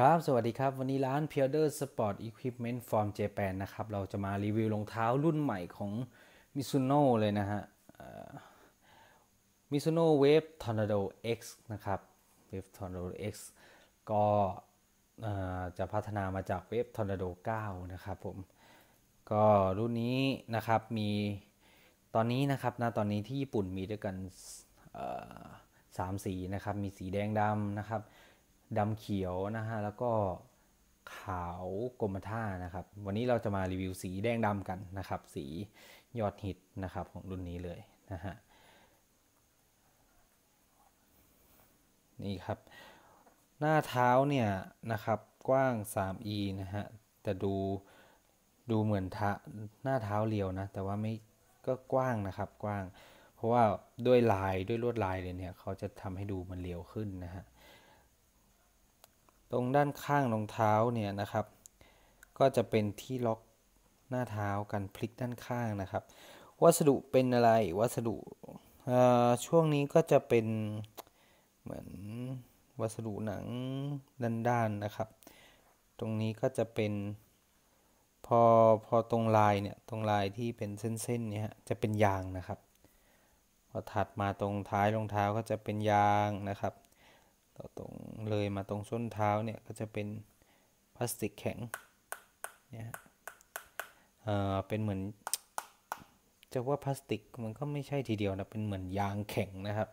ครับ สวัสดีครับ วันนี้ร้าน p i o d e r Sport Equipment from Japan นะครับ เราจะมารีวิวรองเท้ารุ่นใหม่ของ Mizuno เลยนะฮะ Mizuno Wave Tornado X นะครับ Wave Tornado X ก็จะพัฒนามาจาก Wave Tornado 9 นะครับผม ก็รุ่นนี้นะครับมีตอนนี้นะครับณตอนนี้ที่ญี่ปุ่นมีด้วยกันสามสีนะครับ มีสีแดงดำนะครับ ดำเขียวนะฮะแล้วก็ขาวกรมท่านะครับ วันนี้เราจะมารีวิวสีแดงดำกันนะครับ สียอดฮิตนะครับของรุ่นนี้เลยนะฮะนี่ครับ หน้าเท้าเนี่ยนะครับกว้าง 3e นะฮะแต่ดูดูเหมือนหน้าเท้าเรียวนะ แต่ว่าไม่ก็กว้างนะครับกว้าง เพราะว่าด้วยลายด้วยลวดลายเลยเนี่ยเขาจะทำให้ดูมันเรียวขึ้นนะฮะ ตรงด้านข้างรองเท้าเนี่ยนะครับ ก็จะเป็นที่ล็อกหน้าเท้ากันพลิกด้านข้างนะครับ วัสดุเป็นอะไรวัสดุช่วงนี้ก็จะเป็นเหมือนวัสดุหนังด้านๆนะครับ ตรงนี้ก็จะเป็นพอพอตรงลายเนี่ยตรงลายที่เป็นเส้นๆเนี่ยจะเป็นยางนะครับ พอถัดมาตรงท้ายรองเท้าก็จะเป็นยางนะครับ ต่อตรงเลยมาตรงส้นเท้าเนี่ยก็จะเป็นพลาสติกแข็งเนี่ยเอ่อเป็นเหมือนจะว่าพลาสติกมันก็ไม่ใช่ทีเดียวนะ เป็นเหมือนยางแข็งนะครับ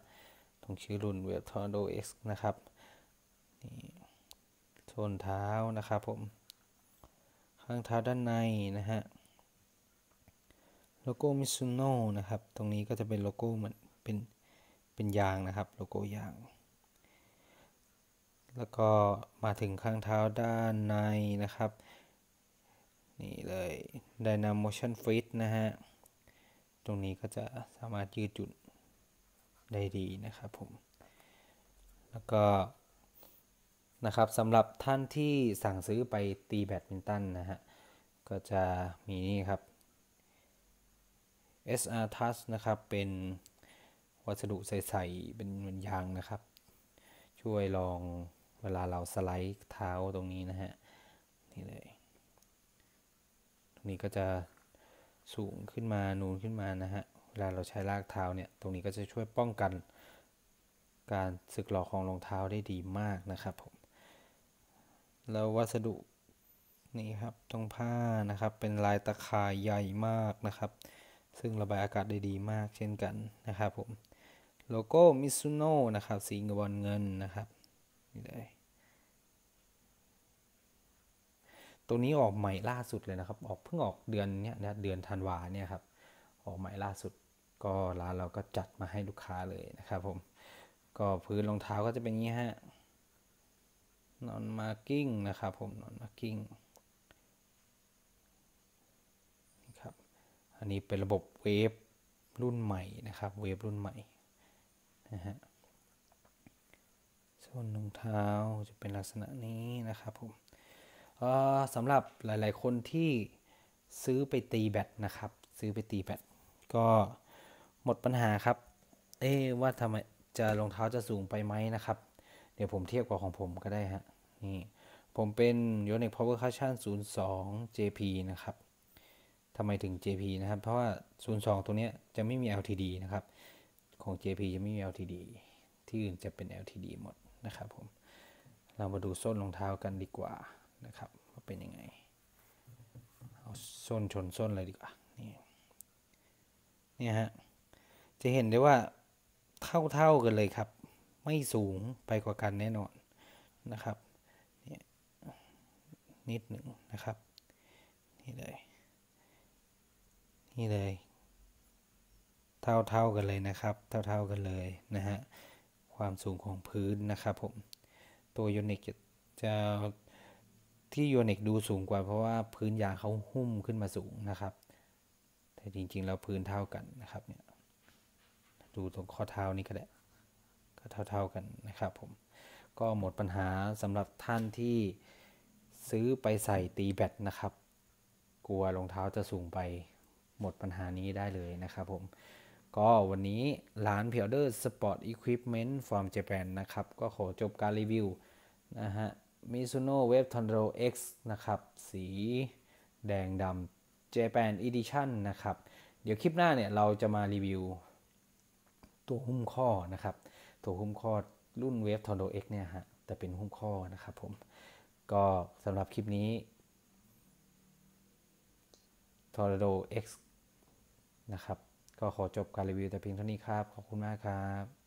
ตรงชื่อรุ่นเวลทอร์โดเอ็กซ์นะครับนี่ส้นเท้านะครับผมข้างเท้าด้านในนะฮะโลโก้มิซูโน่นะครับ ตรงนี้ก็จะเป็นโลโก้เหมือนเป็นเป็นยางนะครับ โลโก้ยาง แล้วก็มาถึงข้างเท้าด้านในนะครับ นี่เลย Dynamo Motion Fit นะฮะ ตรงนี้ก็จะสามารถยืดหยุ่นได้ดีนะครับผม แล้วก็นะครับสำหรับท่านที่สั่งซื้อไปตีแบดมินตันนะฮะ ก็จะมีนี่ครับ SR Touch นะครับ เป็นวัสดุใสๆเป็นเหมือนยางนะครับ ช่วยลอง เวลาเราสไลด์เท้าตรงนี้นะฮะนี่เลย ตรงนี้ก็จะสูงขึ้นมานูนขึ้นมานะฮะเวลาเราใช้ลากเท้าเนี่ยตรงนี้ก็จะช่วยป้องกัน การสึกหลอของรองเท้าได้ดีมากนะครับผมแล้ววัสดุนี่ครับตรงผ้านะครับเป็นลายตะข่ายใหญ่มากนะครับ ซึ่งระบายอากาศได้ดีมากเช่นกันนะครับผมโลโก้มิซุโน่นะครับสีเงินเงินนะครับ นี่เลย ตัวนี้ออกใหม่ล่าสุดเลยนะครับ ออกเพิ่งออกเดือนเนี้ยเดือนธันวาเนี่ยครับ ออกใหม่ล่าสุด ก็ร้านเราก็จัดมาให้ลูกค้าเลยนะครับผม ก็พื้นรองเท้าก็จะเป็นงี้ฮะ non-marking นะครับผม non-marking ครับ อันนี้เป็นระบบ Wave รุ่นใหม่นะครับ Wave รุ่นใหม่นะฮะ ส้นรองเท้าจะเป็นลักษณะนี้นะครับผมสำหรับหลายๆคนที่ซื้อไปตีแบตนะครับ ซื้อไปตีแบตก็หมดปัญหาครับ เอ๊ว่าทำไมจะรองเท้าจะสูงไปไหมนะครับ เดี๋ยวผมเทียบกับของผมก็ได้ฮะนี่ผมเป็น Yonex Power Cushion 02 JP นะครับทำไมถึง JP นะครับ เพราะว่า 02 ตัวนี้จะไม่มี LTD นะครับ ของ JP จะไม่มี LTD ที่อื่นจะเป็น LTD หมด นะครับผม เรามาดูส้นรองเท้ากันดีกว่านะครับว่าเป็นยังไง เอาส้นชนส้นเลยดีกว่า นี่นี่ฮะ จะเห็นได้ว่าเท่าเท่ากันเลยครับ ไม่สูงไปกว่ากันแน่นอนนะครับนี่นิดหนึ่งนะครับ นี่เลย นี่เลย เท่าเท่ากันเลยนะครับ เท่าเท่ากันเลยนะฮะ ความสูงของพื้นนะครับผม ตัวยูนิคจะที่ยูนิคดูสูงกว่า เพราะว่าพื้นยางเขาหุ้มขึ้นมาสูงนะครับ แต่จริงๆแล้วพื้นเท่ากันนะครับเนี่ยดูตรงข้อเท้านี่ก็ได้ก็เท่า ๆกันนะครับผมก็หมดปัญหาสำหรับท่านที่ซื้อไปใส่ตีแบตนะครับ กลัวรองเท้าจะสูงไปหมดปัญหานี้ได้เลยนะครับผม ก็วันนี้ร้านเพียวเดอร์สปอร์ตอุปกรณ์ from Japan นะครับ ก็ขอจบการรีวิวนะฮะ Mizuno Wave Tornado X นะครับ สีแดงดำ Japan Edition นะครับ เดี๋ยวคลิปหน้าเนี่ยเราจะมารีวิว ตัวหุ้มข้อนะครับ ตัวหุ้มข้อรุ่น Wave Tornado X เนี่ยฮะแต่เป็นหุ้มข้อนะครับผม ก็สำหรับคลิปนี้ Tornado X นะครับ ก็ขอจบการรีวิวแต่เพียงเท่านี้ครับ ขอบคุณมากครับ